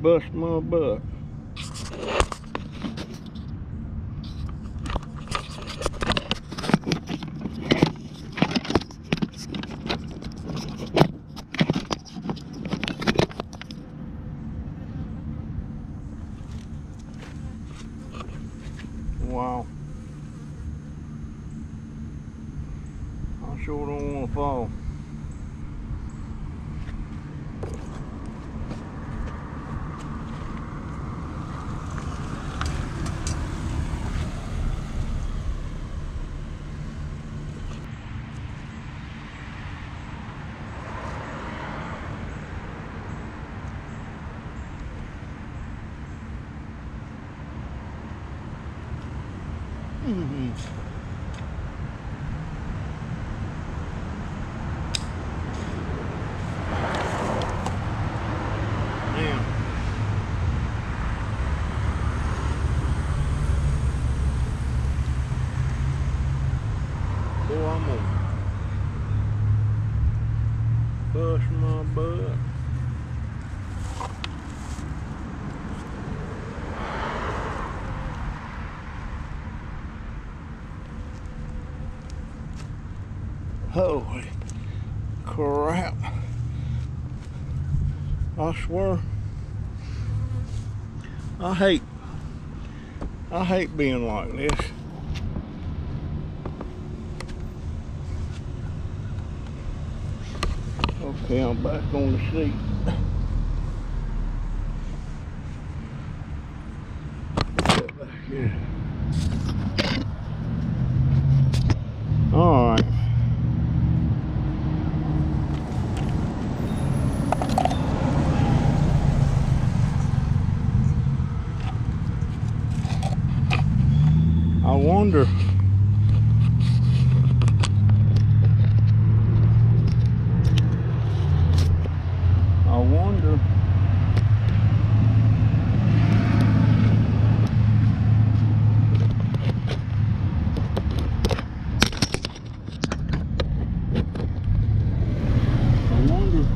Bust my butt. Wow. I sure don't want to fall. Mhm. Damn. Boy, I'm gonna bust my butt. Holy crap. I hate I hate being like this. Okay, I'm back on the seat. Get back. All right. I wonder. I wonder. I wonder.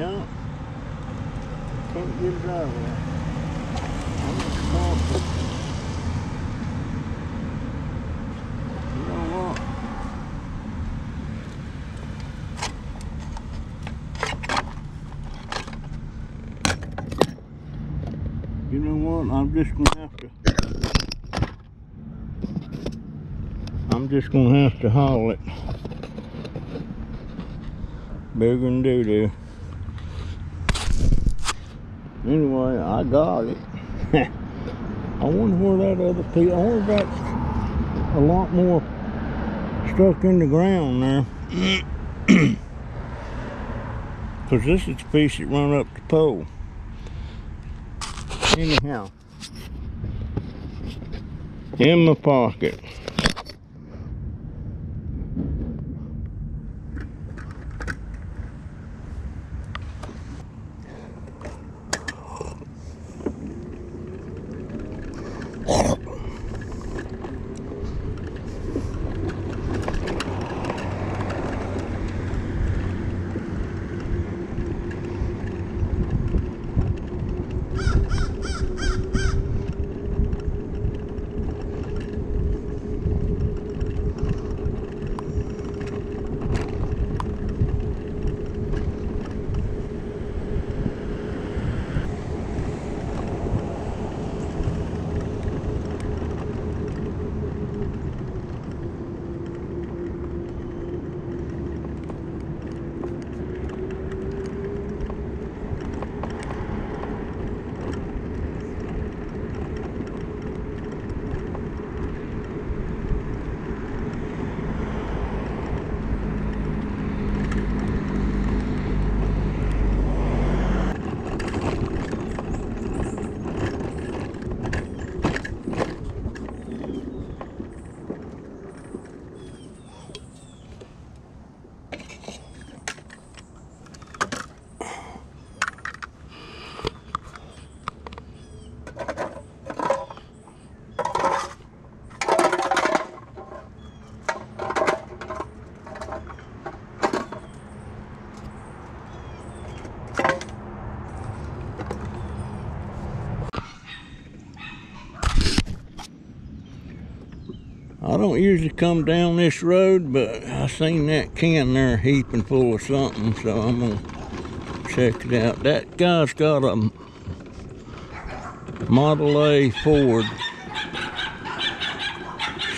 No. Can't get. I'm responsible. You know what? You know what? I'm just gonna have to. I'm just gonna have to haul it. Bigger than doo doo. Anyway, I got it. I wonder where that other piece. I wonder if that's a lot more stuck in the ground there. Cause this is the piece that run up the pole. Anyhow, in my pocket. Don't usually come down this road, but I seen that can there heaping full of something, so I'm gonna check it out. That guy's got a Model A Ford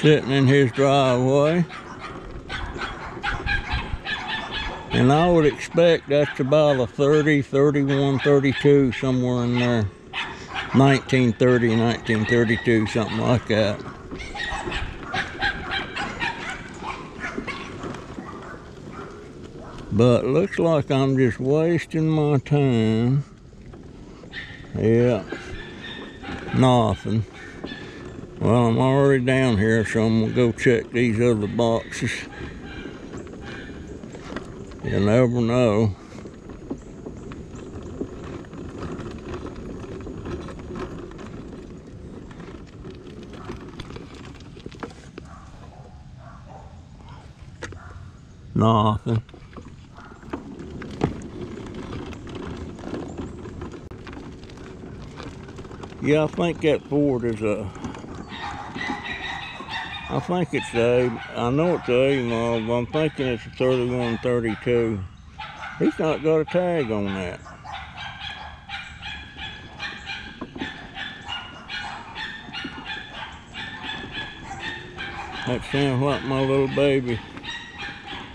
sitting in his driveway. And I would expect that's about a 30, 31, 32, somewhere in there. 1930, 1932, something like that. But looks like I'm just wasting my time. Yeah, nothing. Well, I'm already down here, so I'm gonna go check these other boxes. You never know. Nothing. Yeah, I think that Ford is a. I think it's a. I know it's a model, but I'm thinking it's a 3132. He's not got a tag on that. That sounds like my little baby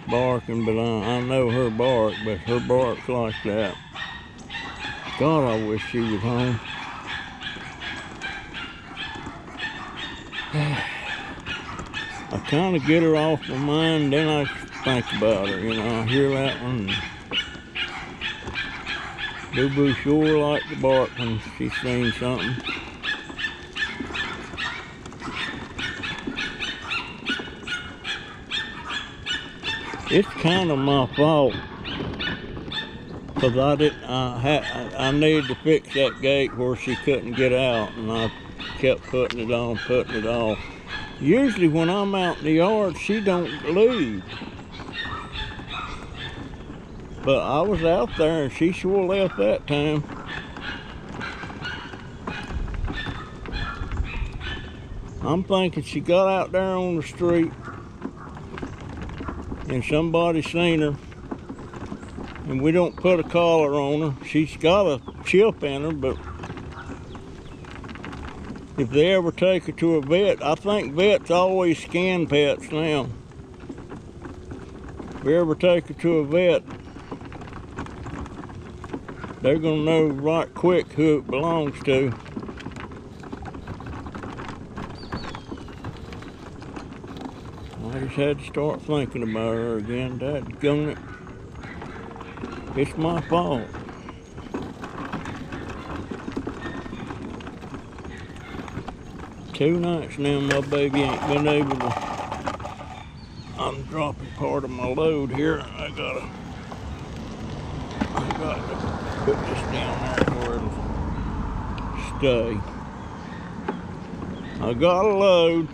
barking, but I, I know her bark, but her bark's like that. God, I wish she was home. Kind of get her off my mind, then I think about her. You know, I hear that one. Boo Boo sure like to bark when she's seen something. It's kind of my fault. Cause I didn't, I had, I needed to fix that gate where she couldn't get out, and I kept putting it on, putting it off. Usually when I'm out in the yard, she don't leave. But I was out there and she sure left that time. I'm thinking she got out there on the street and somebody seen her and we don't put a collar on her. She's got a chip in her, but if they ever take her to a vet, I think vets always scan pets now. If they ever take her to a vet, they're gonna know right quick who it belongs to. I just had to start thinking about her again. Dadgum it. It's my fault. Two nights now my baby ain't been able to I'm dropping part of my load here. I gotta I got to put this down there where it'll stay. I got a load.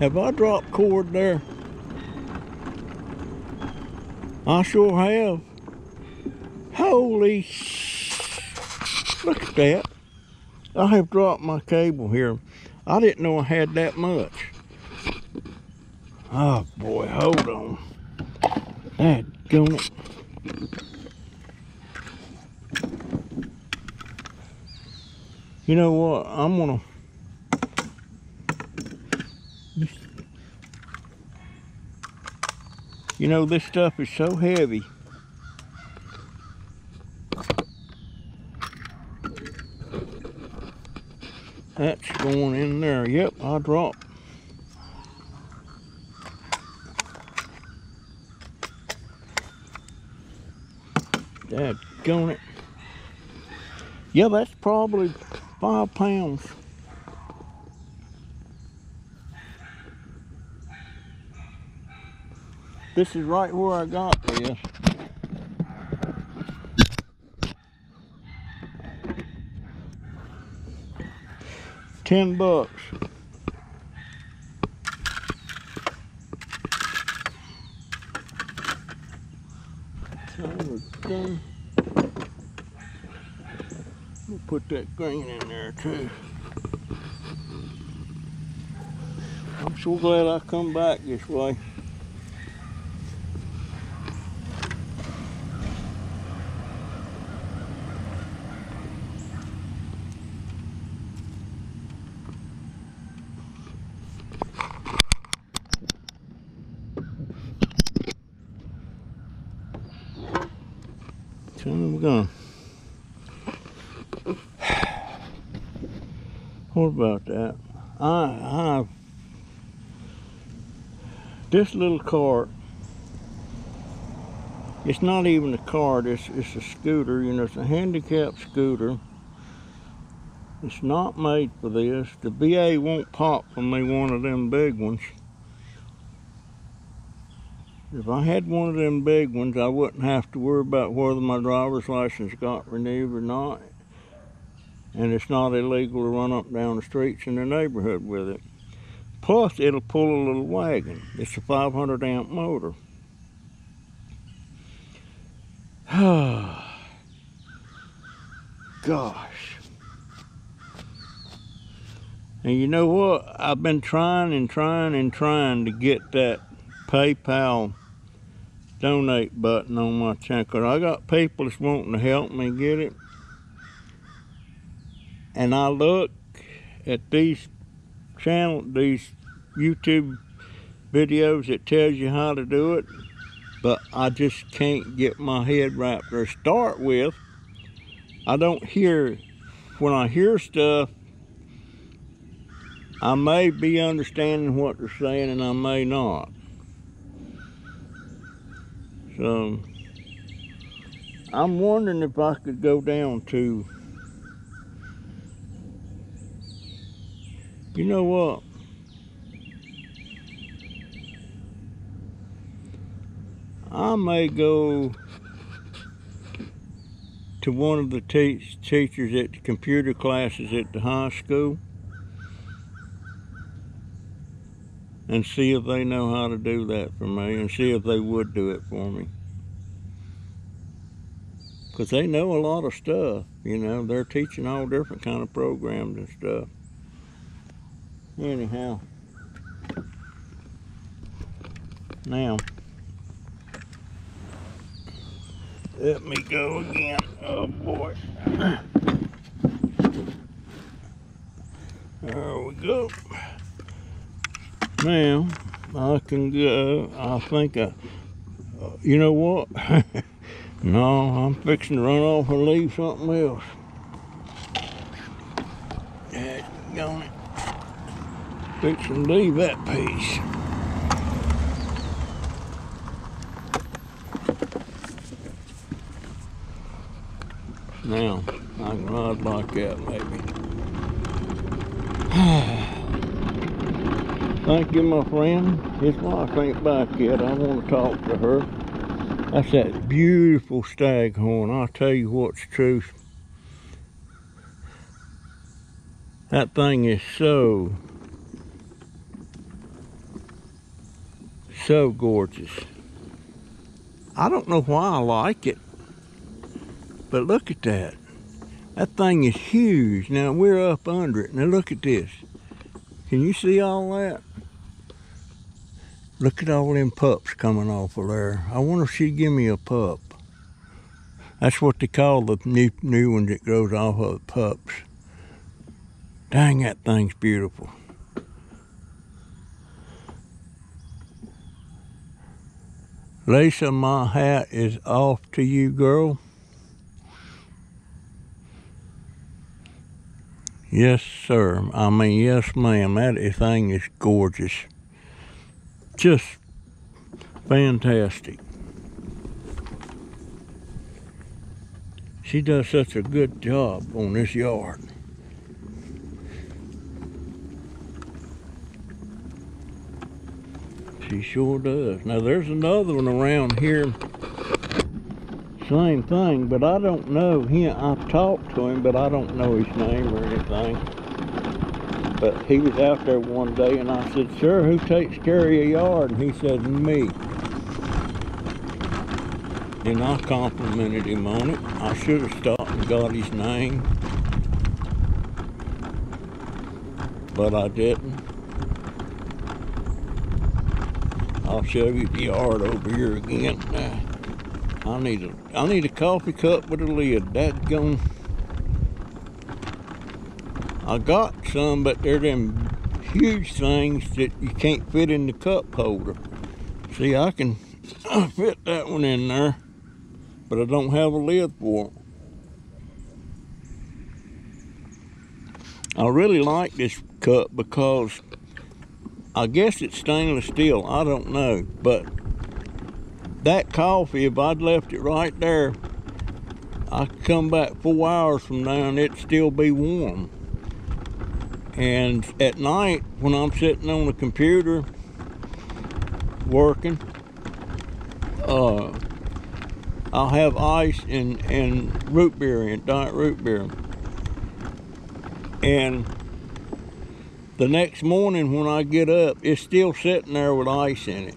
Have I dropped cord there? I sure have. Holy Look at that. I have dropped my cable here. I didn't know I had that much. Oh boy, hold on. That it. You know what? I'm gonna You know, this stuff is so heavy. That's going in there. Yep, I dropped. Going it. Yeah, that's probably five pounds. This is right where I got this. Ten bucks. We'll put that green in there too. I'm so glad I come back this way. So we're going. What about that? I, I, this little cart, it's not even a cart, it's, it's a scooter, you know, it's a handicapped scooter. It's not made for this. The VA won't pop for me one of them big ones. If I had one of them big ones, I wouldn't have to worry about whether my driver's license got renewed or not. And it's not illegal to run up and down the streets in the neighborhood with it. Plus, it'll pull a little wagon. It's a 500 amp motor. Gosh. And you know what? I've been trying and trying and trying to get that PayPal donate button on my channel. I got people that's wanting to help me get it. And I look at these channel, these YouTube videos that tells you how to do it, but I just can't get my head wrapped there. Start with, I don't hear, when I hear stuff, I may be understanding what they're saying and I may not. So, I'm wondering if I could go down to, you know what? I may go to one of the te teachers at the computer classes at the high school and see if they know how to do that for me and see if they would do it for me. Because they know a lot of stuff, you know, they're teaching all different kind of programs and stuff. Anyhow, now, let me go again. Oh boy. There we go. Now, I can go, I think I, uh, you know what? no, I'm fixing to run off and leave something else. Going it. Fixing to leave that piece. Now, I can ride like that maybe. Thank you, my friend. His wife ain't back yet. I want to talk to her. That's that beautiful staghorn. I'll tell you what's truth. That thing is so, so gorgeous. I don't know why I like it, but look at that. That thing is huge. Now we're up under it. Now look at this. Can you see all that? Look at all them pups coming off of there. I wonder if she'd give me a pup. That's what they call the new new one that grows off of pups. Dang, that thing's beautiful. Lisa, my hat is off to you, girl. Yes, sir. I mean, yes, ma'am. That thing is gorgeous. Just fantastic. She does such a good job on this yard. She sure does. Now there's another one around here. Same thing, but I don't know him. I've talked to him, but I don't know his name or anything. But he was out there one day and I said, sir, who takes care of your yard? And he said, me. And I complimented him on it. I should have stopped and got his name. But I didn't. I'll show you the yard over here again. I need a I need a coffee cup with a lid. That gone. I got some, but they're them huge things that you can't fit in the cup holder. See, I can fit that one in there, but I don't have a lid for it. I really like this cup because I guess it's stainless steel. I don't know, but that coffee, if I'd left it right there, I come back four hours from now and it'd still be warm. And at night, when I'm sitting on the computer working, uh, I'll have ice and, and root beer and diet root beer. And the next morning when I get up, it's still sitting there with ice in it.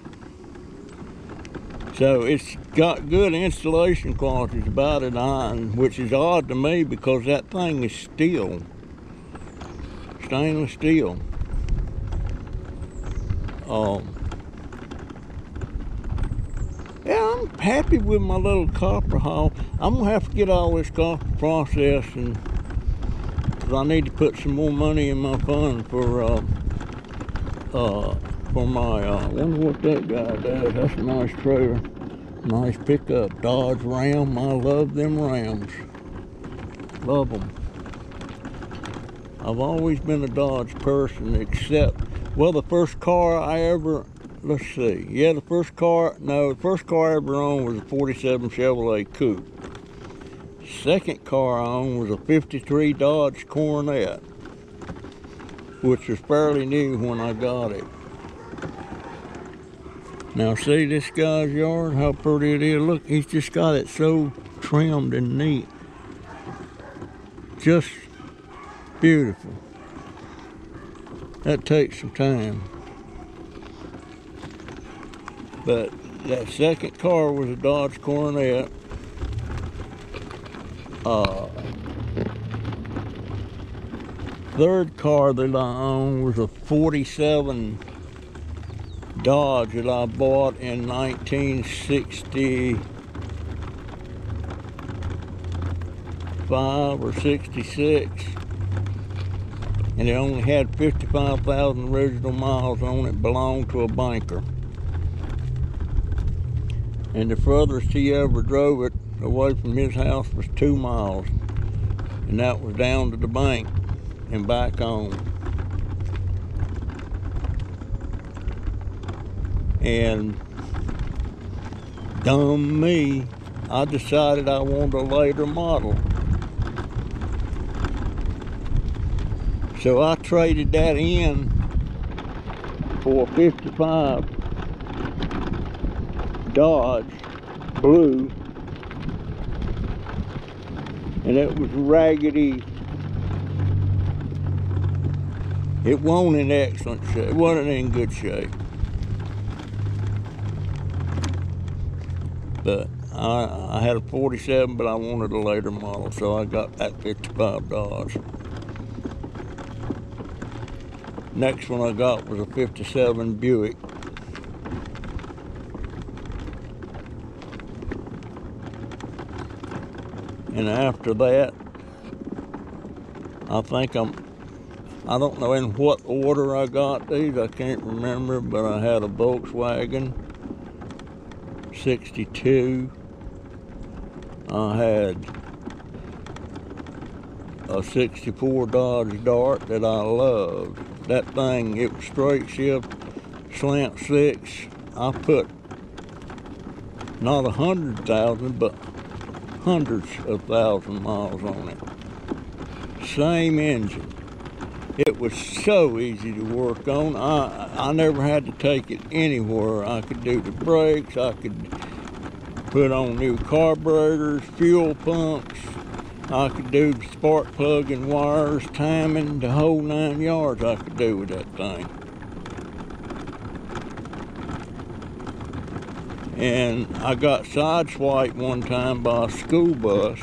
So it's got good installation qualities about it on, which is odd to me because that thing is steel stainless steel. Um, yeah, I'm happy with my little copper haul. I'm gonna have to get all this copper processed and cause I need to put some more money in my fund for uh, uh, for my uh, I wonder what that guy does. That's a nice trailer, nice pickup, Dodge Ram. I love them Rams. Love them. I've always been a Dodge person, except, well, the first car I ever, let's see, yeah, the first car, no, the first car I ever owned was a 47 Chevrolet Coupe. Second car I owned was a 53 Dodge Coronet, which was fairly new when I got it. Now see this guy's yard, how pretty it is. Look, he's just got it so trimmed and neat. Just Beautiful. That takes some time. But that second car was a Dodge Coronet. Uh, third car that I owned was a 47 Dodge that I bought in 1965 or 66 and it only had 55,000 original miles on it, belonged to a banker. And the furthest he ever drove it away from his house was two miles. And that was down to the bank and back home. And dumb me, I decided I wanted a later model. So I traded that in for a 55 Dodge Blue. And it was raggedy. It wasn't in excellent shape. It wasn't in good shape. But I, I had a 47, but I wanted a later model, so I got that 55 Dodge. Next one I got was a 57 Buick. And after that, I think I'm, I don't know in what order I got these, I can't remember, but I had a Volkswagen 62. I had a 64 Dodge Dart that I loved that thing, it was straight shift, slant six. I put not a hundred thousand, but hundreds of thousand miles on it. Same engine. It was so easy to work on. I, I never had to take it anywhere. I could do the brakes, I could put on new carburetors, fuel pumps, I could do the spark plug and wires, timing, the whole nine yards I could do with that thing. And I got sideswiped one time by a school bus